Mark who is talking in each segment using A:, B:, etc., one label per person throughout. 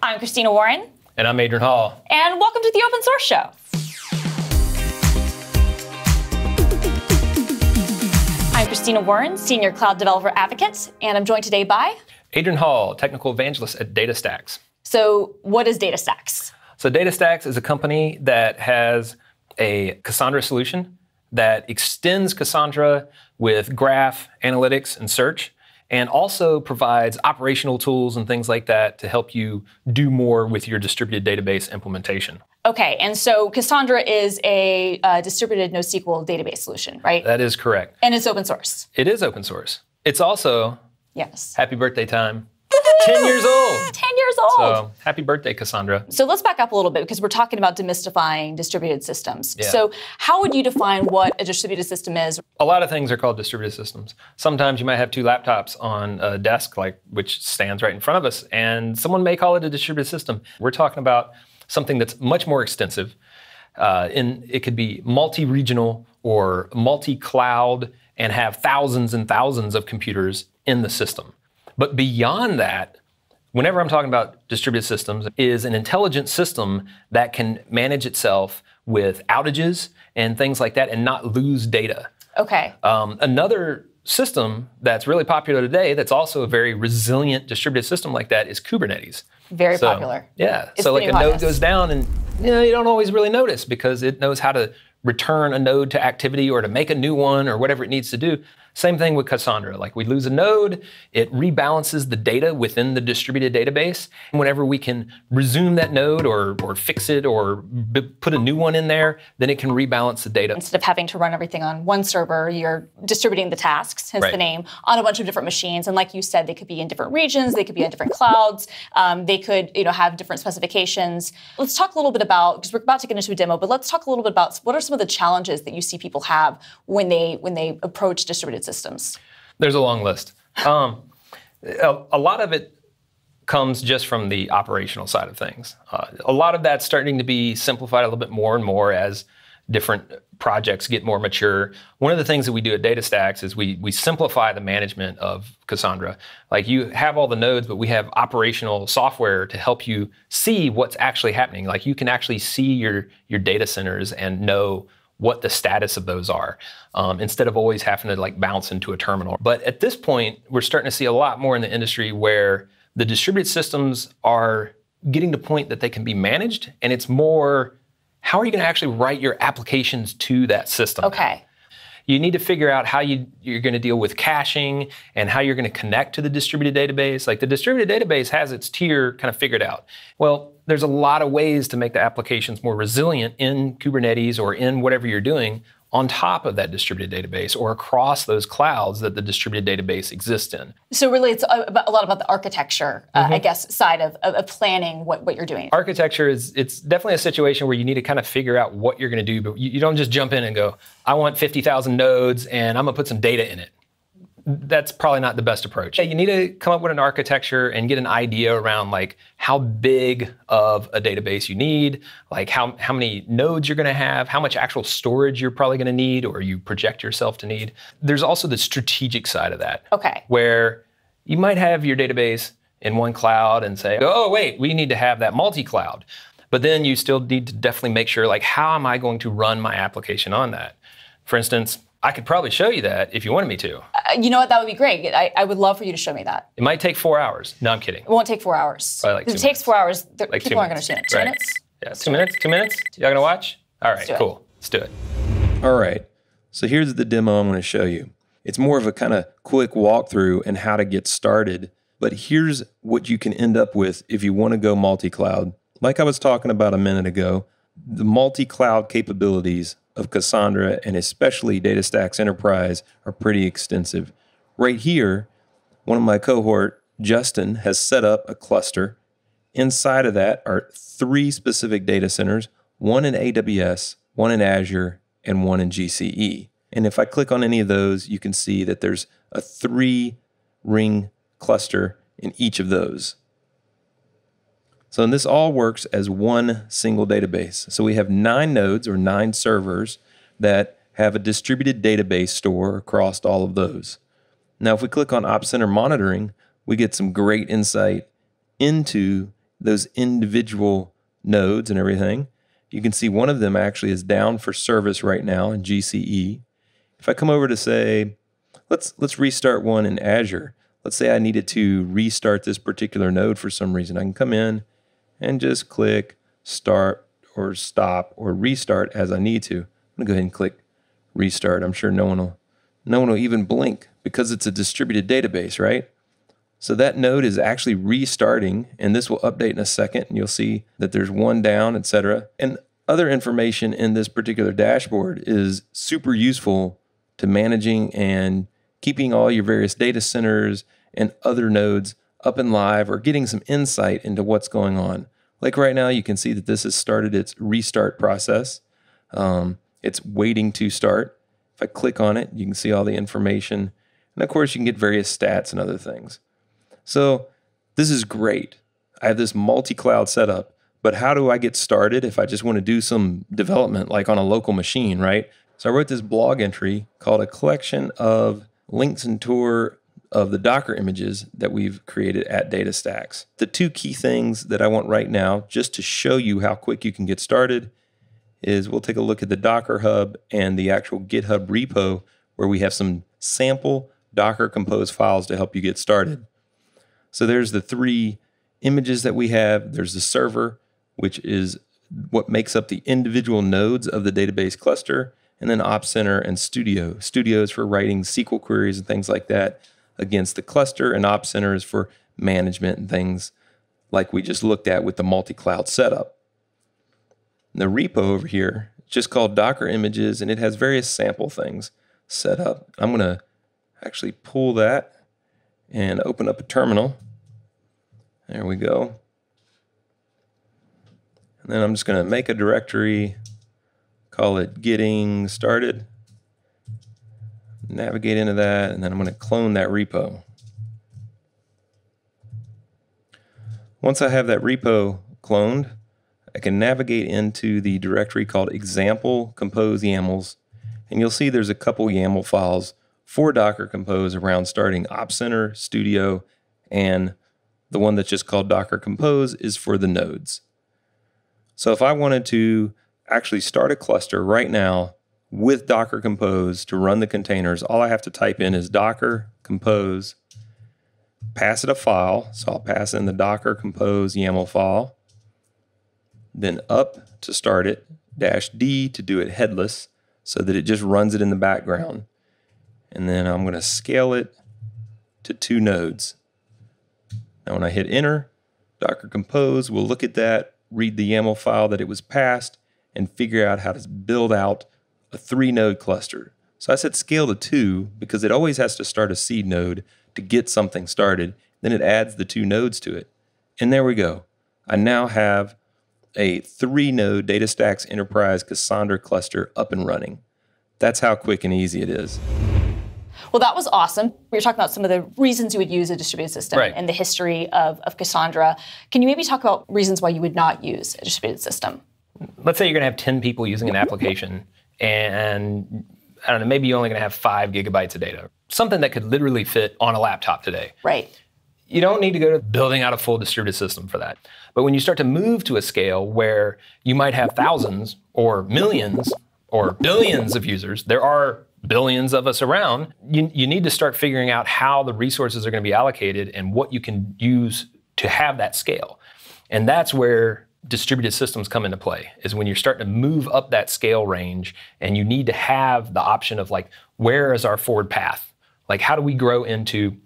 A: I'm Christina Warren.
B: And I'm Adron Hall.
A: And welcome to the Open Source Show. I'm Christina Warren, Senior Cloud Developer Advocate, and I'm joined today by
B: Adron Hall, Technical Evangelist at DataStax.
A: So, what is DataStax?
B: So, DataStax is a company that has a Cassandra solution that extends Cassandra with graph, analytics, and search and also provides operational tools and things like that to help you do more with your distributed database implementation.
A: Okay, and so Cassandra is a uh, distributed NoSQL database solution, right?
B: That is correct.
A: And it's open source.
B: It is open source. It's also
A: yes.
B: Happy birthday time. 10 years old.
A: 10 years old.
B: So happy birthday, Cassandra.
A: So let's back up a little bit because we're talking about demystifying distributed systems. Yeah. So, how would you define what a distributed system is?
B: A lot of things are called distributed systems. Sometimes you might have two laptops on a desk, like which stands right in front of us, and someone may call it a distributed system. We're talking about something that's much more extensive. Uh, in, it could be multi regional or multi cloud and have thousands and thousands of computers in the system. But beyond that, whenever I'm talking about distributed systems, is an intelligent system that can manage itself with outages and things like that and not lose data.
A: Okay. Um,
B: another system that's really popular today that's also a very resilient distributed system like that is Kubernetes.
A: Very so, popular.
B: Yeah. It's so like a node goes down and you, know, you don't always really notice because it knows how to return a node to activity or to make a new one or whatever it needs to do. Same thing with Cassandra. Like we lose a node, it rebalances the data within the distributed database. And whenever we can resume that node or, or fix it or put a new one in there, then it can rebalance the data.
A: Instead of having to run everything on one server, you're distributing the tasks, hence right. the name, on a bunch of different machines. And like you said, they could be in different regions, they could be on different clouds, um, they could you know have different specifications. Let's talk a little bit about because we're about to get into a demo, but let's talk a little bit about what are some of the challenges that you see people have when they when they approach distributed systems?
B: There's a long list. Um, a, a, lot of it comes just from the operational side of things. Uh, a lot of that's starting to be simplified a little bit more and more as different projects get more mature. One of the things that we do at DataStax is we we simplify the management of Cassandra. Like you have all the nodes, but we have operational software to help you see what's actually happening. Like you can actually see your your data centers and know what the status of those are um, instead of always having to like bounce into a terminal. But at this point, we're starting to see a lot more in the industry where the distributed systems are getting to the point that they can be managed, and it's more how are you going to actually write your applications to that system?
A: Okay.
B: You need to figure out how you, you're going to deal with caching and how you're going to connect to the distributed database. Like the distributed database has its tier kind of figured out. Well, there's a lot of ways to make the applications more resilient in Kubernetes or in whatever you're doing on top of that distributed database or across those clouds that the distributed database exists in.
A: So really it's a, a lot about the architecture, uh, mm-hmm. I guess, side of, of, planning what, what you're doing.
B: Architecture is, it's definitely a situation where you need to kind of figure out what you're going to do, but you, you don't just jump in and go, I want 50,000 nodes and I'm going to put some data in it that's probably not the best approach. Yeah, You need to come up with an architecture and get an idea around like how big of a database you need, like how, how many nodes you're going to have, how much actual storage you're probably going to need or you project yourself to need. There's also the strategic side of that.
A: Okay.
B: Where you might have your database in one cloud and say, oh, wait, we need to have that multi cloud. But then you still need to definitely make sure, like, how am I going to run my application on that? For instance, I could probably show you that if you wanted me to. Uh,
A: you know what? That would be great. I, I, would love for you to show me that.
B: It might take four hours. No, I'm kidding.
A: It won't take four hours.
B: Probably like
A: if it takes four hours, like people aren't going to see it. Two
B: right.
A: minutes?
B: Yeah, two minutes. Two minutes. Y'all gonna watch? All right,
A: Let's
B: cool. Let's do it.
C: All right. So here's the demo I'm going to show you. It's more of a kind of quick walkthrough and how to get started. But here's what you can end up with if you want to go multi-cloud. Like I was talking about a minute ago, the multi-cloud capabilities of Cassandra and especially DataStax Enterprise are pretty extensive. Right here, one of my cohort, Justin, has set up a cluster. Inside of that are three specific data centers, one in AWS, one in Azure, and one in GCE. And if I click on any of those, you can see that there's a three ring cluster in each of those. So and this all works as one single database. So we have nine nodes or nine servers that have a distributed database store across all of those. Now, if we click on Op Center Monitoring, we get some great insight into
B: those individual nodes and everything. You can see one of them actually is down for service right now in GCE. If I come over to say, let's let's restart one in Azure. Let's say I needed to restart this particular node for some reason. I can come in and just click start or stop or restart as I need to. I'm gonna go ahead and click restart. I'm sure no one will no one will even blink because it's a distributed database, right? So that node is actually restarting, and this will update in a second, and you'll see that there's one down, etc. And other information in this particular dashboard is super useful to managing and keeping all your various data centers and other nodes up and live or getting some insight into what's going on. Like right now, you can see that this has started its restart process. Um, it's waiting to start. If I click on it, you can see all the information. And of course, you can get various stats and other things. So this is great. I have this multi-cloud setup, but how do I get started if I just want to do some development like on a local machine, right? So I wrote this blog entry called a collection of links and tour of the Docker images that we've created at DataStax. The two key things that I want right now, just to show you how quick you can get started, is we'll take a look at the Docker Hub and the actual GitHub repo where we have some sample Docker Compose files to help you get started. So there's the three images that we have. There's the server, which is what makes up the individual nodes of the database cluster, and then Ops Center and Studio. Studio is for writing SQL queries and things like that against the cluster, and Ops Center is for management and things like we just looked at with the multi-cloud setup. the repo over here, just called Docker images, and it has various sample things set up. I'm to actually pull that and open up a terminal. There we go. And then I'm just to make a directory, call it getting started, navigate into that, and then I'm going to clone that repo. Once I have that repo cloned, I can navigate into the directory called example compose YAMLs, and you'll see there's a couple YAML files for Docker Compose around starting Op Center, Studio, and the one that's just called Docker Compose is for the nodes. So if I wanted to actually start a cluster right now with Docker Compose to run the containers, all I have to type in is Docker Compose, pass it a file. So I'll pass in the Docker Compose YAML file, then up to start it, dash D to do it headless so that it just runs it in the background and then I'm going to scale it to two nodes. Now when I hit enter, Docker Compose will look at that, read the YAML file that it was passed, and figure out how to build out a three node cluster. So I said scale to two because it always has to start a seed node to get something started. Then it adds the two nodes to it. And there we go. I now have a three node DataStax Enterprise Cassandra cluster up and running. That's how quick and easy it is.
A: Well, that was awesome. We were talking about some of the reasons you would use a distributed system
D: right.
A: and the history of, of Cassandra. Can you maybe talk about reasons why you would not use a distributed system?
D: Let's say you're going to have 10 people using an application, and I don't know, maybe you're only going to have five gigabytes of data. Something that could literally fit on a laptop today.
A: Right.
D: You don't need to go to building out a full distributed system for that. But when you start to move to a scale where you might have thousands or millions or billions of users, there are billions of us around, you, you need to start figuring out how the resources are going to be allocated and what you can use to have that scale. And that's where distributed systems come into play is when you're starting to move up that scale range and you need to have the option of like where is our forward path like how do we grow into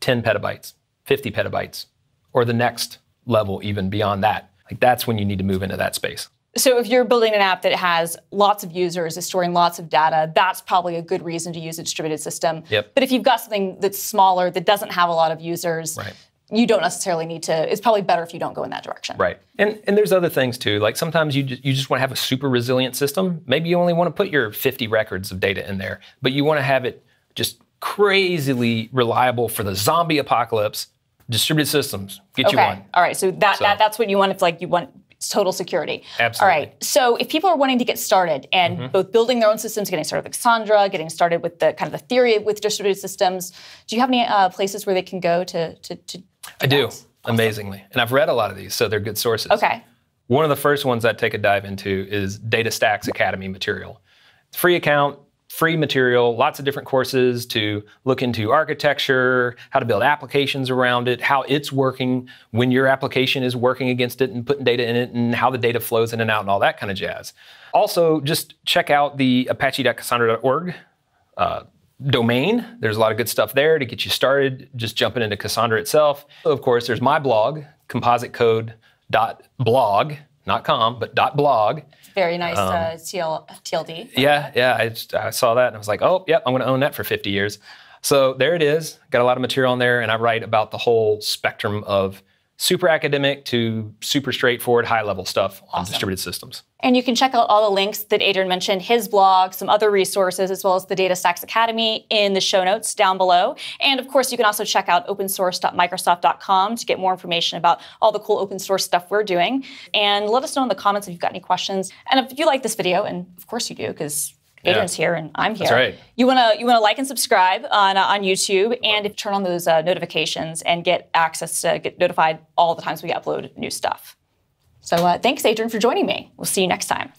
D: 10 petabytes 50 petabytes or the next level even beyond that like that's when you need to move into that space
A: so if you're building an app that has lots of users, is storing lots of data, that's probably a good reason to use a distributed system.
D: Yep.
A: But if you've got something that's smaller that doesn't have a lot of users,
D: right.
A: You don't necessarily need to. It's probably better if you don't go in that direction.
D: Right. And and there's other things too. Like sometimes you just, you just want to have a super resilient system. Maybe you only want to put your 50 records of data in there, but you want to have it just crazily reliable for the zombie apocalypse. Distributed systems, get
A: okay.
D: you one.
A: All right, so that, so that that's what you want. If like you want total security.
D: Absolutely.
A: All right. So if people are wanting to get started and mm-hmm. both building their own systems, getting started with Cassandra, getting started with the kind of the theory with distributed systems, do you have any uh, places where they can go to to? to
D: I do.
B: amazingly. And I've read a lot of these, so they're good sources.
A: Okay.
B: One of the first ones I'd take a dive into is DataStax Academy material. Free account, free material, lots of different courses to look into architecture, how to build applications around it, how it's working when your application is working against it and putting data in it, and how the data flows in and out and all that kind of jazz. Also, just check out the apache.cassandra.org uh, domain. There's a lot of good stuff there to get you started, just jumping into Cassandra itself. Of course, there's my blog, compositecode.blog, not com, but dot .blog.
A: Very nice um, uh, TL, TLD.
B: Yeah, yeah. I, just, I saw that and I was like, oh, yep, I'm going to own that for 50 years. So there it is. Got a lot of material on there, and I write about the whole spectrum of super academic to super straightforward, high level stuff awesome. on distributed systems.
A: And you can check out all the links that Adron mentioned, his blog, some other resources, as well as the DataStax Academy in the show notes down below. And of course, you can also check out opensource.microsoft.com to get more information about all the cool open source stuff we're doing. And let us know in the comments if you've got any questions. And if you like this video, and of course you do, because Adron's yeah. here and I'm here.
B: That's right.
A: You wanna you wanna like and subscribe on uh, on YouTube and if turn on those uh, notifications and get access to get notified all the times we upload new stuff. So uh, thanks, Adron, for joining me. We'll see you next time.